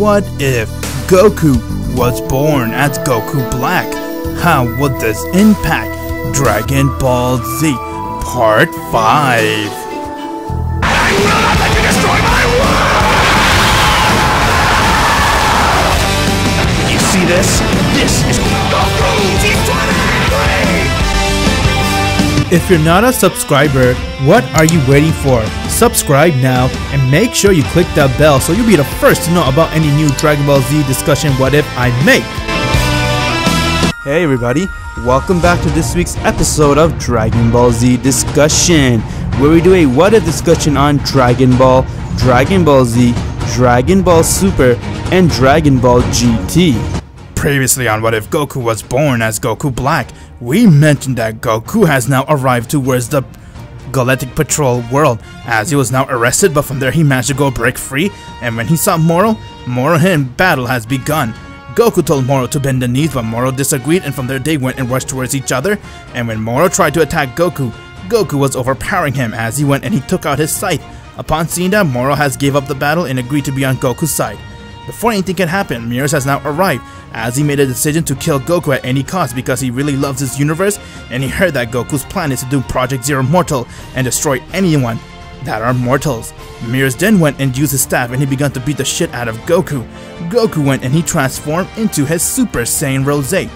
What if Goku was born as Goku Black? How would this impact Dragon Ball Z Part 5? I will not let you destroy my world! You see this? This is If you're not a subscriber, what are you waiting for? Subscribe now and make sure you click that bell so you'll be the first to know about any new Dragon Ball Z discussion what if I make. Hey everybody, welcome back to this week's episode of Dragon Ball Z Discussion, where we do a what if discussion on Dragon Ball, Dragon Ball Z, Dragon Ball Super, and Dragon Ball GT. Previously on What If Goku was born as Goku Black, we mentioned that Goku has now arrived towards the Galactic Patrol world as he was now arrested but from there he managed to go break free and when he saw Moro, Moro and battle has begun. Goku told Moro to bend the knees but Moro disagreed and from there they went and rushed towards each other and when Moro tried to attack Goku, Goku was overpowering him as he went and he took out his scythe. Upon seeing that, Moro has gave up the battle and agreed to be on Goku's side. Before anything can happen, Merus has now arrived, as he made a decision to kill Goku at any cost because he really loves his universe, and he heard that Goku's plan is to do Project Zero Mortal and destroy anyone that are mortals. Merus then went and used his staff and he began to beat the shit out of Goku. Goku went and he transformed into his Super Saiyan Rose.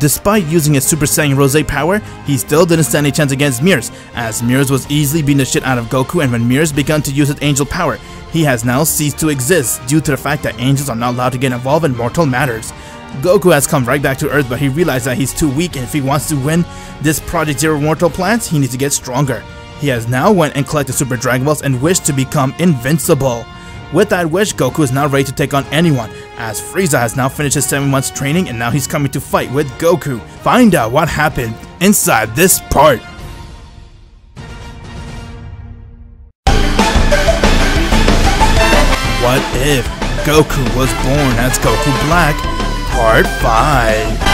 Despite using his Super Saiyan Rose power, he still didn't stand a chance against Merus, as Merus was easily beating the shit out of Goku and when Merus began to use his angel power, he has now ceased to exist due to the fact that angels are not allowed to get involved in mortal matters. Goku has come right back to Earth but he realized that he's too weak and if he wants to win this Project Zero Mortal plans, he needs to get stronger. He has now went and collected Super Dragon Balls and wished to become invincible. With that wish, Goku is now ready to take on anyone, as Frieza has now finished his 7 months training and now he's coming to fight with Goku. Find out what happened inside this part. What if Goku was born as Goku Black? Part 5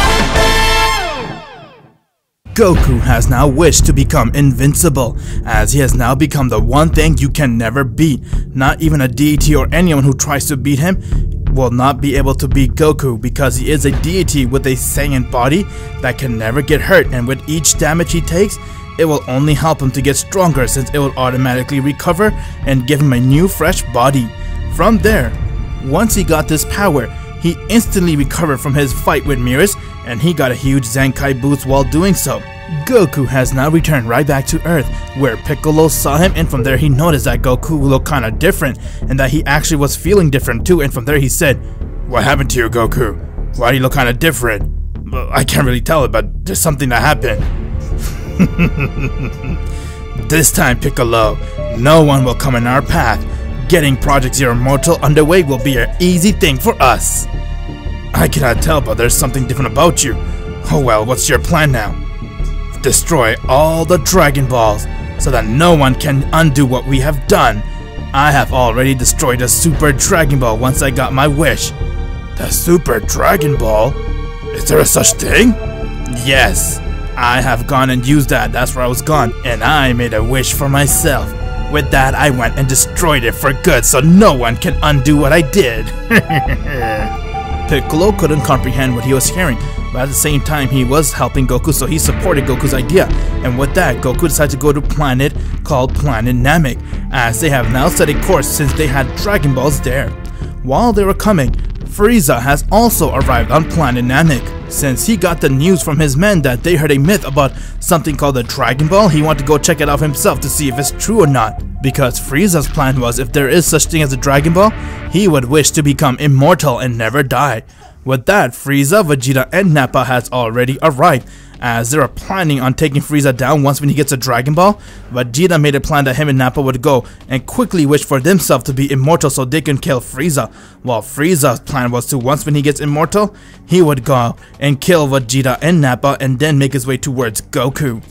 Goku has now wished to become invincible, as he has now become the one thing you can never beat. Not even a deity or anyone who tries to beat him will not be able to beat Goku because he is a deity with a Saiyan body that can never get hurt and with each damage he takes, it will only help him to get stronger since it will automatically recover and give him a new fresh body. From there, once he got this power, he instantly recovered from his fight with Merus, and he got a huge Zenkai boost while doing so. Goku has now returned right back to Earth, where Piccolo saw him and from there he noticed that Goku looked kinda different, and that he actually was feeling different too, and from there he said, What happened to you, Goku? Why do you look kinda different? I can't really tell it, but there's something that happened. this time, Piccolo, no one will come in our path, Getting Project Zero Mortal underway will be an easy thing for us. I cannot tell, but there's something different about you. Oh well, what's your plan now? Destroy all the Dragon Balls, so that no one can undo what we have done. I have already destroyed a Super Dragon Ball once I got my wish. The Super Dragon Ball? Is there a such thing? Yes, I have gone and used that, that's where I was gone, and I made a wish for myself. With that, I went and destroyed it for good so no one can undo what I did. Piccolo couldn't comprehend what he was hearing, but at the same time he was helping Goku so he supported Goku's idea. And with that, Goku decided to go to a planet called Planet Namek, as they have now set a course since they had Dragon Balls there. While they were coming, Frieza has also arrived on planet Namek. Since he got the news from his men that they heard a myth about something called the Dragon Ball, he wanted to go check it out himself to see if it's true or not. Because Frieza's plan was if there is such thing as a Dragon Ball, he would wish to become immortal and never die. With that, Frieza, Vegeta, and Nappa has already arrived, as they are planning on taking Frieza down once when he gets a Dragon Ball. Vegeta made a plan that him and Nappa would go and quickly wish for themselves to be immortal so they can kill Frieza, while Frieza's plan was to once when he gets immortal, he would go and kill Vegeta and Nappa and then make his way towards Goku.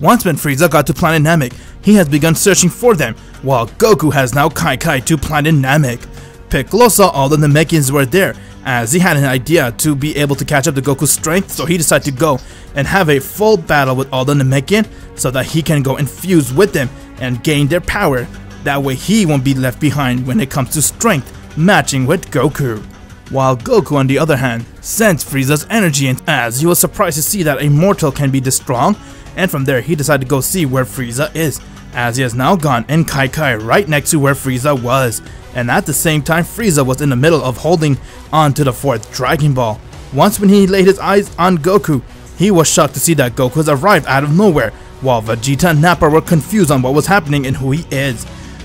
Once when Frieza got to planet Namek, he has begun searching for them, while Goku has now Kai Kai to planet Namek. Piccolo saw all the Namekians were there, as he had an idea to be able to catch up to Goku's strength, so he decided to go and have a full battle with all the Namekian so that he can go and fuse with them and gain their power. That way he won't be left behind when it comes to strength. matching with Goku. While Goku on the other hand sensed Frieza's energy and as he was surprised to see that a mortal can be this strong and from there he decided to go see where Frieza is as he has now gone in Kai Kai right next to where Frieza was and at the same time Frieza was in the middle of holding on to the fourth Dragon Ball. Once when he laid his eyes on Goku, he was shocked to see that Goku has arrived out of nowhere while Vegeta and Nappa were confused on what was happening and who he is.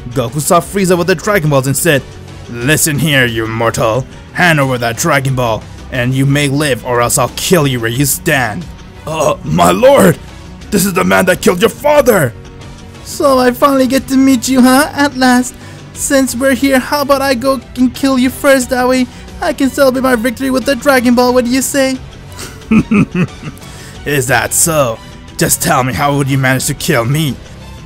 Goku saw Frieza with the Dragon Balls and said, Listen here, you mortal. Hand over that Dragon Ball, and you may live or else I'll kill you where you stand. Uh, my lord! This is the man that killed your father! So I finally get to meet you, huh? At last. Since we're here, how about I go and kill you first? That way I can celebrate my victory with the Dragon Ball. What do you say? is that so? Just tell me how would you manage to kill me?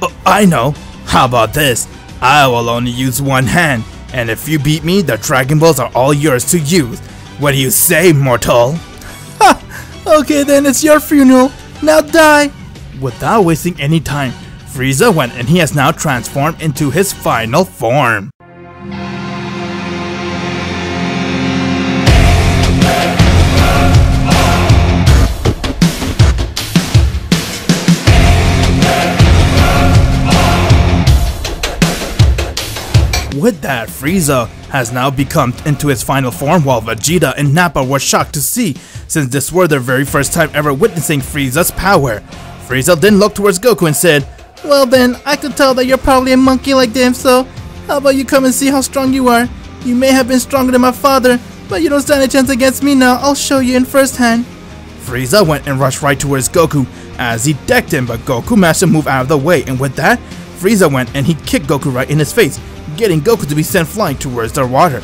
Oh, I know. How about this? I will only use one hand, and if you beat me, the Dragon Balls are all yours to use. What do you say, mortal? Ha! Okay then, it's your funeral. Now die! Without wasting any time, Frieza went and he has now transformed into his final form. With that, Frieza has now become into his final form while Vegeta and Nappa were shocked to see since this were their very first time ever witnessing Frieza's power. Frieza then looked towards Goku and said, Well then, I could tell that you're probably a monkey like them, so how about you come and see how strong you are? You may have been stronger than my father, but you don't stand a chance against me now, I'll show you in first hand. Frieza went and rushed right towards Goku as he decked him, but Goku managed to move out of the way, and with that, Frieza went and he kicked Goku right in his face, getting Goku to be sent flying towards the water.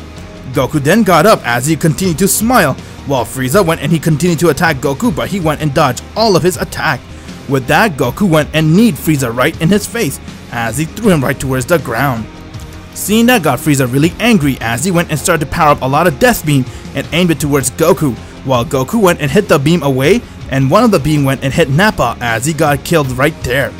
Goku then got up as he continued to smile, while Frieza went and he continued to attack Goku but he went and dodged all of his attack. With that, Goku went and kneed Frieza right in his face as he threw him right towards the ground. Seeing that got Frieza really angry as he went and started to power up a lot of Death Beam and aimed it towards Goku, while Goku went and hit the beam away and one of the beam went and hit Nappa as he got killed right there.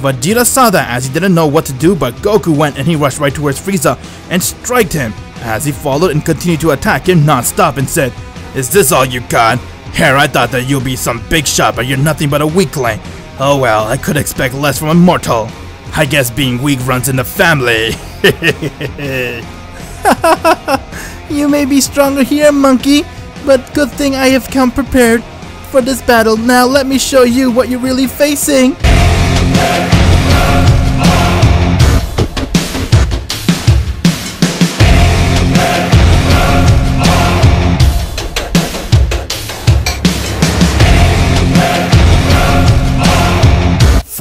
Vegeta saw that as he didn't know what to do but Goku went and he rushed right towards Frieza and striked him as he followed and continued to attack him non-stop and said, Is this all you got? Here I thought that you'd be some big shot but you're nothing but a weakling. Oh well, I could expect less from a mortal. I guess being weak runs in the family. you may be stronger here, monkey, but good thing I have come prepared for this battle. Now let me show you what you're really facing.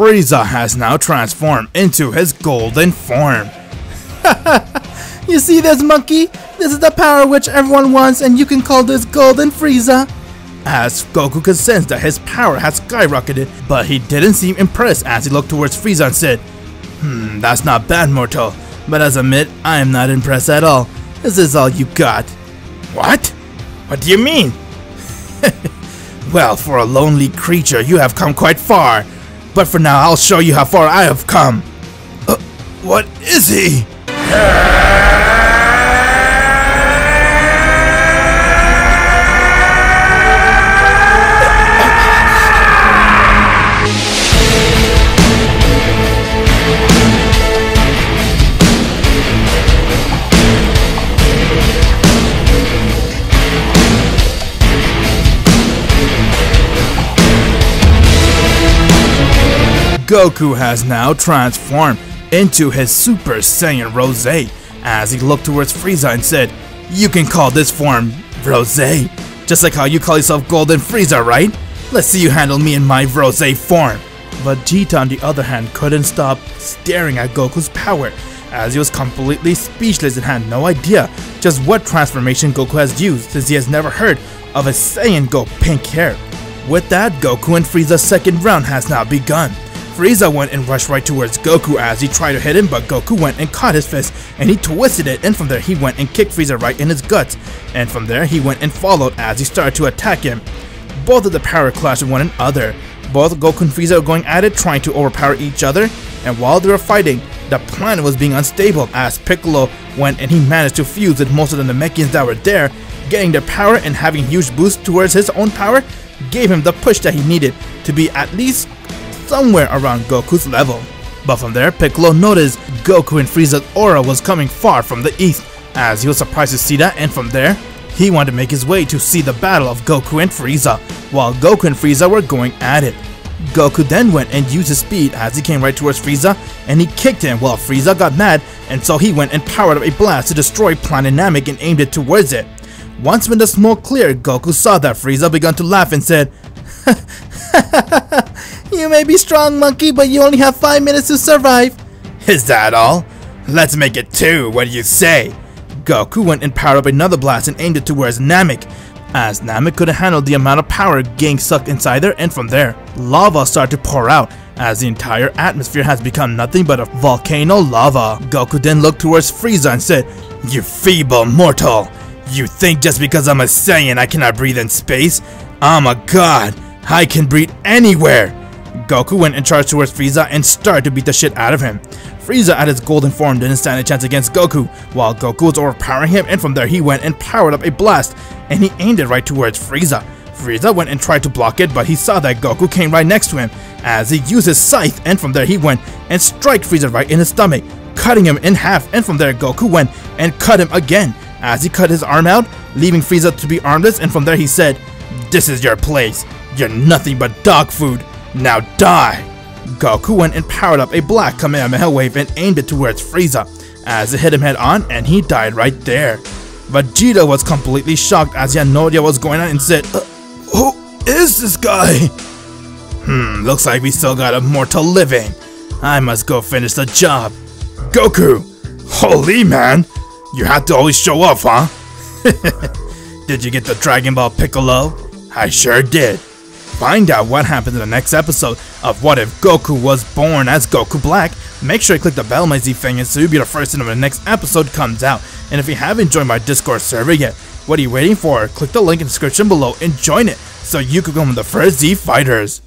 Frieza has now transformed into his golden form. you see this monkey? This is the power which everyone wants and you can call this Golden Frieza. As Goku could sense that his power had skyrocketed, but he didn't seem impressed as he looked towards Frieza and said, Hmm, that's not bad, mortal, but as a admit, I am not impressed at all. This is all you got. What? What do you mean? well, for a lonely creature, you have come quite far. But for now, I'll show you how far I have come. Uh, what is he? Goku has now transformed into his Super Saiyan Rose as he looked towards Frieza and said, You can call this form Rose, just like how you call yourself Golden Frieza, right? Let's see you handle me in my Rose form. Vegeta on the other hand couldn't stop staring at Goku's power as he was completely speechless and had no idea just what transformation Goku has used since he has never heard of a Saiyan go pink hair. With that, Goku and Frieza's second round has now begun. Frieza went and rushed right towards Goku as he tried to hit him, but Goku went and caught his fist and he twisted it and from there he went and kicked Frieza right in his guts. And from there he went and followed as he started to attack him. Both of the power clashed one another. Both Goku and Frieza were going at it trying to overpower each other and while they were fighting, the planet was being unstable as Piccolo went and he managed to fuse with most of the Namekians that were there, getting their power and having huge boost towards his own power gave him the push that he needed to be at least somewhere around Goku's level. But from there, Piccolo noticed Goku and Frieza's aura was coming far from the east, as he was surprised to see that, and from there, he wanted to make his way to see the battle of Goku and Frieza, while Goku and Frieza were going at it. Goku then went and used his speed as he came right towards Frieza, and he kicked him while Frieza got mad, and so he went and powered up a blast to destroy Planet Namek and aimed it towards it. Once when the smoke cleared, Goku saw that Frieza began to laugh and said, You may be strong, monkey, but you only have 5 minutes to survive. Is that all? Let's make it two, what do you say? Goku went and powered up another blast and aimed it towards Namek, as Namek couldn't handle the amount of power getting sucked inside there and from there, lava started to pour out as the entire atmosphere has become nothing but a volcano lava. Goku then looked towards Frieza and said, You feeble mortal! You think just because I'm a Saiyan I cannot breathe in space? I'm a god! I can breathe anywhere! Goku went and charged towards Frieza and started to beat the shit out of him. Frieza at his golden form didn't stand a chance against Goku, while Goku was overpowering him and from there he went and powered up a blast and he aimed it right towards Frieza. Frieza went and tried to block it but he saw that Goku came right next to him. As he used his scythe and from there he went and strike Frieza right in his stomach, cutting him in half and from there Goku went and cut him again. As he cut his arm out, leaving Frieza to be armless and from there he said, This is your place, you're nothing but dog food, now die! Goku went and powered up a black Kamehameha wave and aimed it towards Frieza, as it hit him head on and he died right there. Vegeta was completely shocked as he had no idea what was going on and said, uh, Who is this guy? Hmm, looks like we still got a mortal living. I must go finish the job. Goku! Holy man! You had to always show off, huh? did you get the Dragon Ball Piccolo? I sure did. Find out what happens in the next episode of What If Goku Was Born as Goku Black. Make sure you click the bell, my Z fans, so you'll be the first to know when the next episode comes out. And if you haven't joined my Discord server yet, what are you waiting for? Click the link in the description below and join it so you can become the first Z Fighters.